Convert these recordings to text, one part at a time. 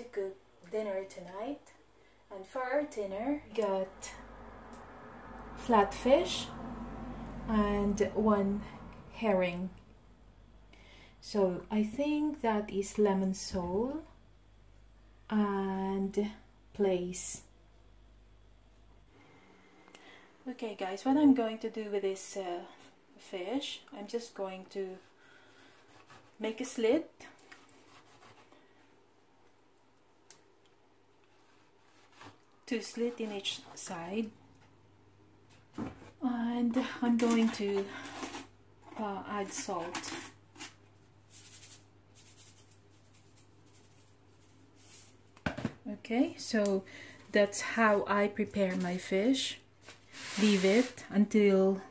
to cook dinner tonight. And for our dinner, got flatfish and one herring. So I think that is lemon sole and plaice. Okay guys, what I'm going to do with this uh, fish, I'm just going to make a slit two slit in each side. And I'm going to uh, add salt. Okay so that's how I prepare my fish. Leave it until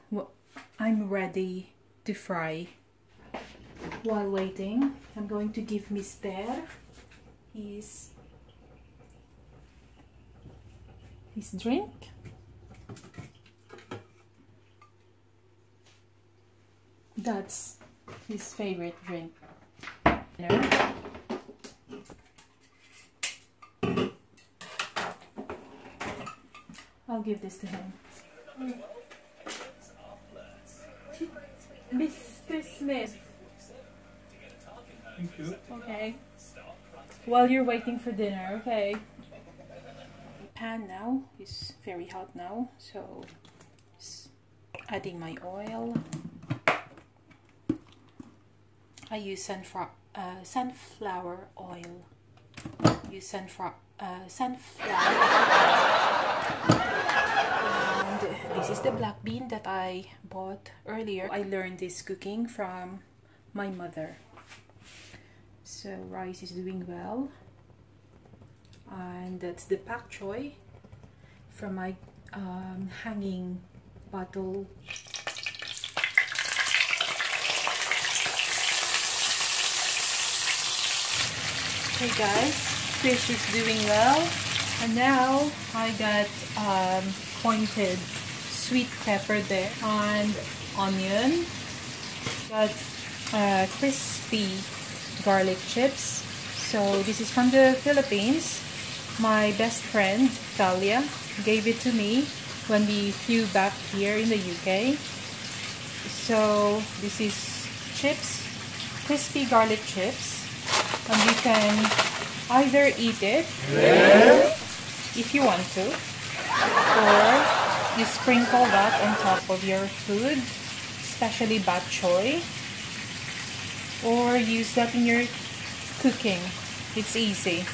I'm ready to fry. While waiting I'm going to give Mister his his drink that's his favorite drink I'll give this to him Mr. Smith Thank you. Okay. While you're waiting for dinner, okay. Pan now is very hot now, so just adding my oil. I use sunflower uh, sunflower oil. Use sunflower uh, sunflower. and this is the black bean that I bought earlier. I learned this cooking from my mother so rice is doing well and that's the pak choy from my um, hanging bottle okay guys fish is doing well and now I got um, pointed sweet pepper there and onion got uh, crispy garlic chips. So this is from the Philippines. My best friend, Thalia, gave it to me when we flew back here in the UK. So this is chips, crispy garlic chips. And you can either eat it if you want to or you sprinkle that on top of your food, especially bok choy or use that in your cooking. It's easy.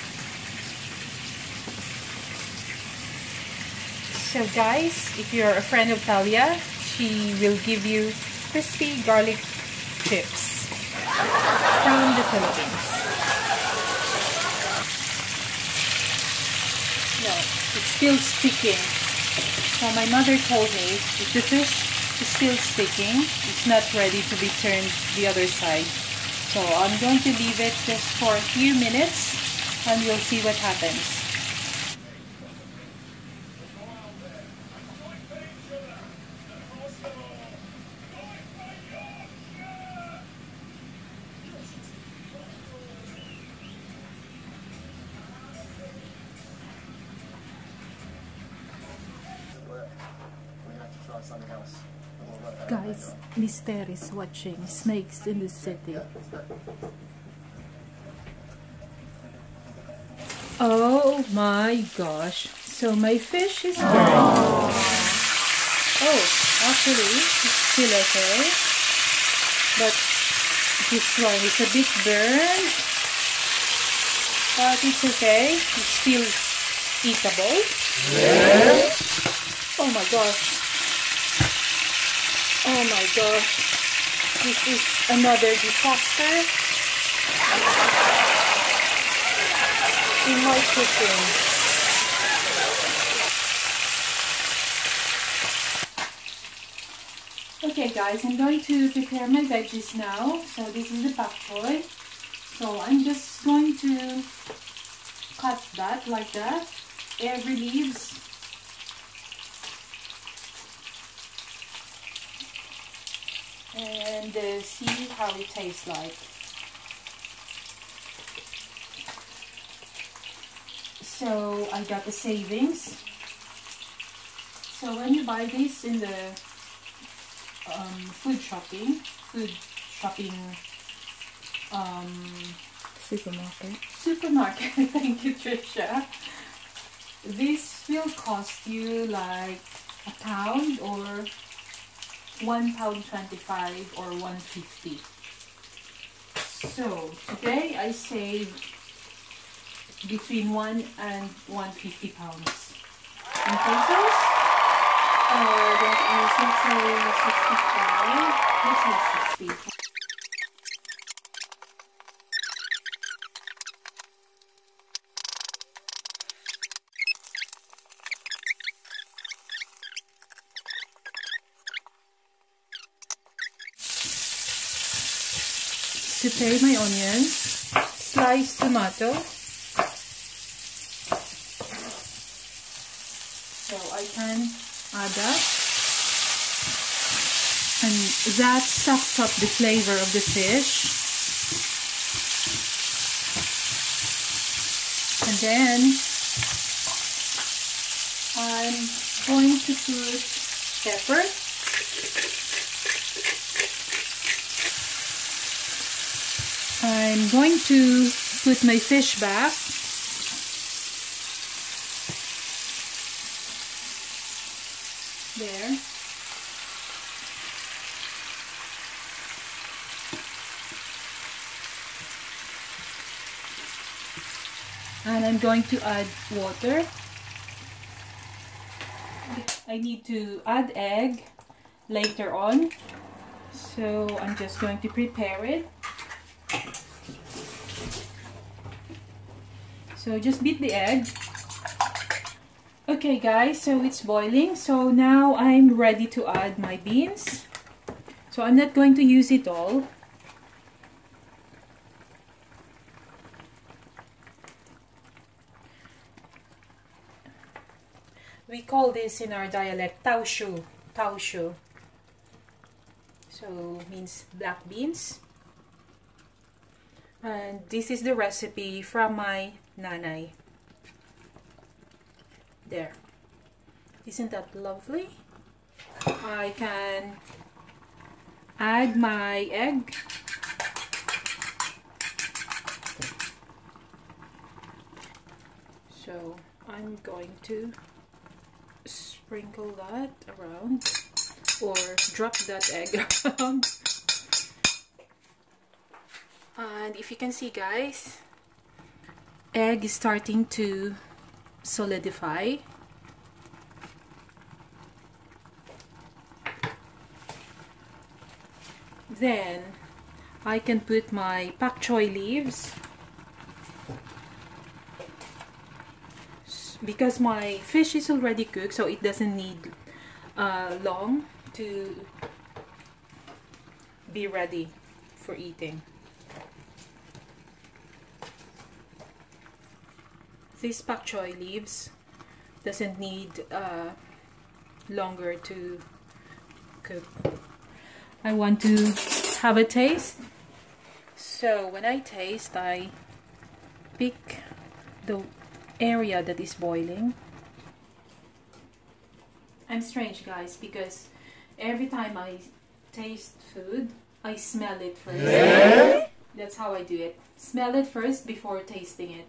So guys, if you're a friend of Thalia, she will give you crispy garlic chips from the Philippines. No, it's still sticking. So my mother told me if the fish is still sticking, it's not ready to be turned the other side. So I'm going to leave it just for a few minutes and we'll see what happens. Guys, Mister is watching Snakes in the City. Oh my gosh. So my fish is oh. burned. Oh, actually, it's still okay. But this one is a bit burned. But it's okay. It's still eatable. Oh my gosh. Oh my gosh. This is another disaster in my kitchen. Okay guys, I'm going to prepare my veggies now. So this is the pak choy. So I'm just going to cut that like that. Every leaves and uh, see how it tastes like. So I got the savings. So when you buy this in the um, food shopping, food shopping um, Supermarket. supermarket, thank you Trisha. This will cost you like a pound or one pound 25 or 150 so today I saved between one and 150 pounds. In pesos? Uh, that is 65 this is Saute my onions, slice tomato. So I can add that. And that sucks up the flavor of the fish. And then I'm going to put pepper. I'm going to put my fish back. There. And I'm going to add water. I need to add egg later on. So I'm just going to prepare it. So just beat the egg. Okay guys, so it's boiling. So now I'm ready to add my beans. So I'm not going to use it all. We call this in our dialect taushu, taushu. So means black beans. And this is the recipe from my nanay. There. Isn't that lovely? I can add my egg. So I'm going to sprinkle that around or drop that egg around. And if you can see guys, egg is starting to solidify. Then I can put my pak choy leaves because my fish is already cooked so it doesn't need uh, long to be ready for eating. This pak choy leaves doesn't need uh, longer to cook. I want to have a taste. So when I taste, I pick the area that is boiling. I'm strange guys because every time I taste food, I smell it first. That's how I do it. Smell it first before tasting it.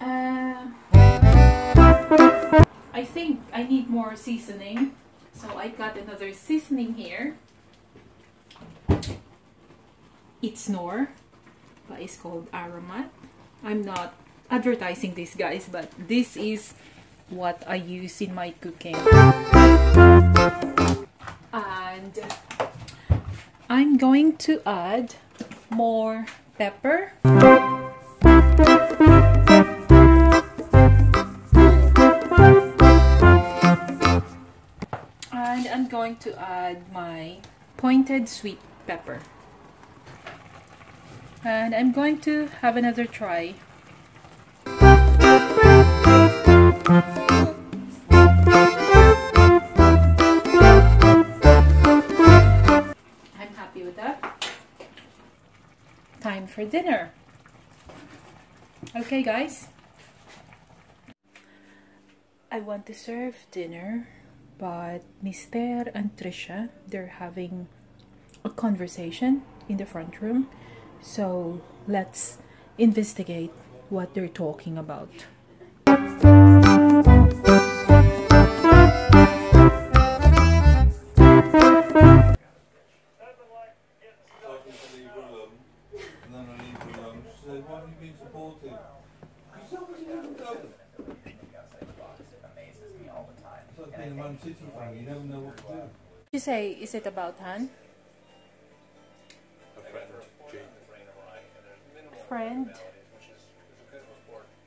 Uh, I think I need more seasoning. So I got another seasoning here. It's Knorr, but it's called Aromat. I'm not advertising this guys, but this is what I use in my cooking. And I'm going to add more pepper. And I'm going to add my pointed sweet pepper. And I'm going to have another try. For dinner. Okay, guys? I want to serve dinner, but Mister and Trisha, they're having a conversation in the front room. So let's investigate what they're talking about. What to do. You say, is it about Han? A friend, Jake. Friend?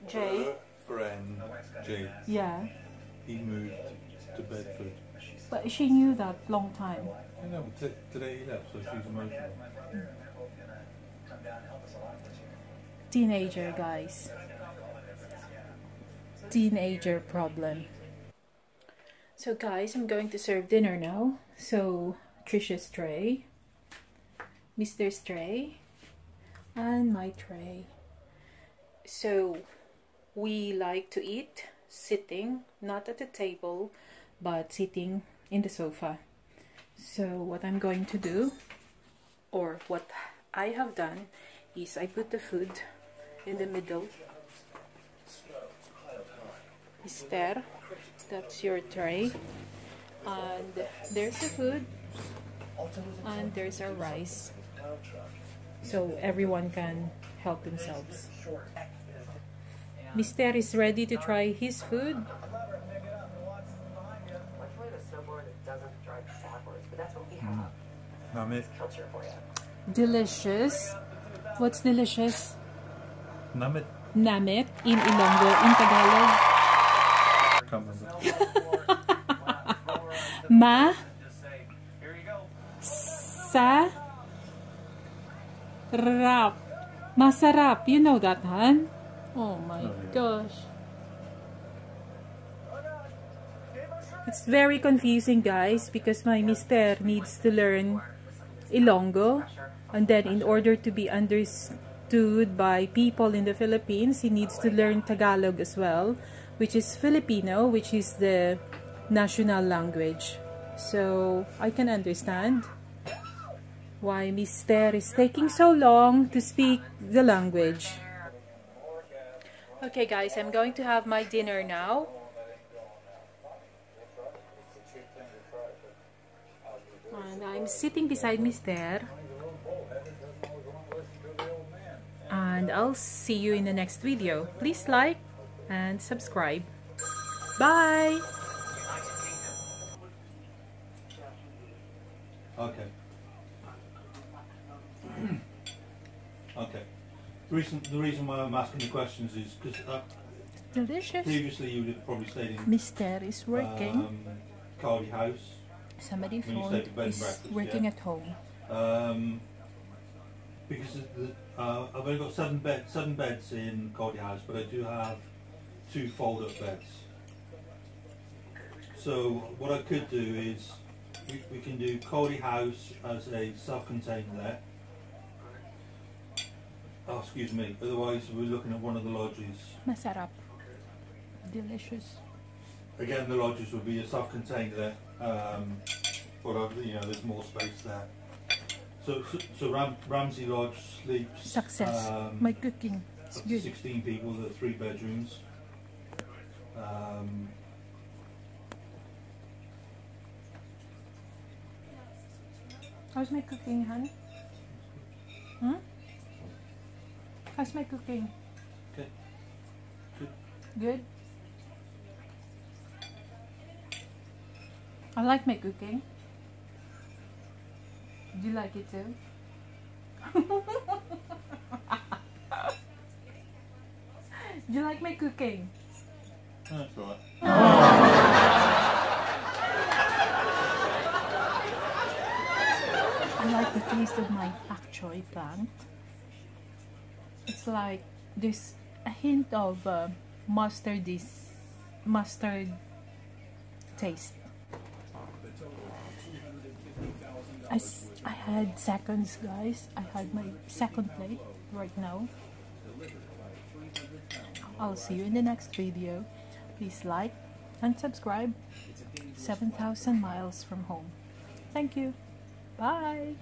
Jay? Her friend, Jake. Yeah. He moved to Bedford. But she knew that long time. I know, but t- today he left, so she's emotional. Teenager, guys. Teenager problem. So, guys, I'm going to serve dinner now. So, Trisha's tray, Mr.'s tray, and my tray. So, we like to eat sitting, not at the table, but sitting in the sofa. So, what I'm going to do, or what I have done, is I put the food in the middle. Mister, that's your tray. And there's the food. And there's our rice. So everyone can help themselves. Mister is ready to try his food. Luckily, the snowboard it doesn't drive backwards, but that's what we have. Namit. Culture for you. Delicious. What's delicious? Namit. Namit in Ilonggo, in Tagalog. Remember. Ma sa rap. Masarap. You know that, Han? Oh my oh, gosh. It's very confusing, guys, because my mister needs to learn Ilonggo. And then in order to be understood by people in the Philippines, he needs to learn Tagalog as well, which is Filipino, which is the national language. So I can understand why Mister is taking so long to speak the language. Okay guys, I'm going to have my dinner now. And I'm sitting beside Mister. And I'll see you in the next video. Please like and subscribe. Bye! Okay. okay. The reason, the reason why I'm asking the questions is because uh, Delicious. previously you would have probably stayed in Mister is working. um, Cardi House. Somebody when you phoned stay for bed and is working yeah. at home. Um, because the, uh, I've only got seven bed, seven beds in Cardi House, but I do have two fold-up beds. So what I could do is we, we can do Cardi House as a self-contained let. Oh, excuse me. Otherwise, we're looking at one of the lodges. Mess that up. Delicious. Again, the lodges would be a self-contained let, um, but you know, there's more space there. So, so, so Ram, Ramsey Lodge sleeps Success. um, My cooking. It's good. 16 people, there are three bedrooms. Um, How's my cooking, hon? Hmm? How's my cooking? okay. Good. Good? I like my cooking. Do you like it too? Do you like my cooking? I like the taste of my pak choy plant. It's like this a hint of uh, mustard this mustard taste. I, I had seconds, guys. I had my second plate right now. I'll see you in the next video. Please like and subscribe. 7,000 miles from home. Thank you. Bye.